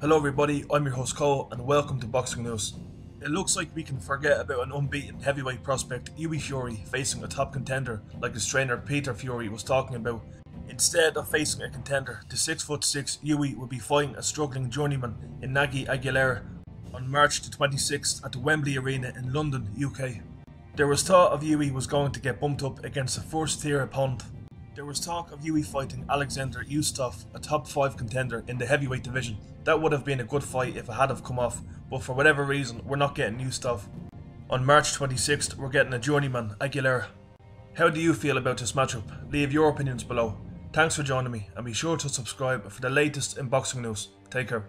Hello everybody, I'm your host Cole and welcome to Boxing News. It looks like we can forget about an unbeaten heavyweight prospect Hughie Fury facing a top contender like his trainer Peter Fury was talking about. Instead of facing a contender, the 6'6 Hughie will be fighting a struggling journeyman in Nagy Aguilera on March the 26th at the Wembley Arena in London, UK. There was thought of Hughie was going to get bumped up against a first tier opponent there was talk of Hughie fighting Alexander Ustinov, a top 5 contender in the heavyweight division. That would have been a good fight if it had have come off, but for whatever reason, we're not getting Ustinov. On March 26th, we're getting a journeyman, Aguilera. How do you feel about this matchup? Leave your opinions below. Thanks for joining me, and be sure to subscribe for the latest in boxing news. Take care.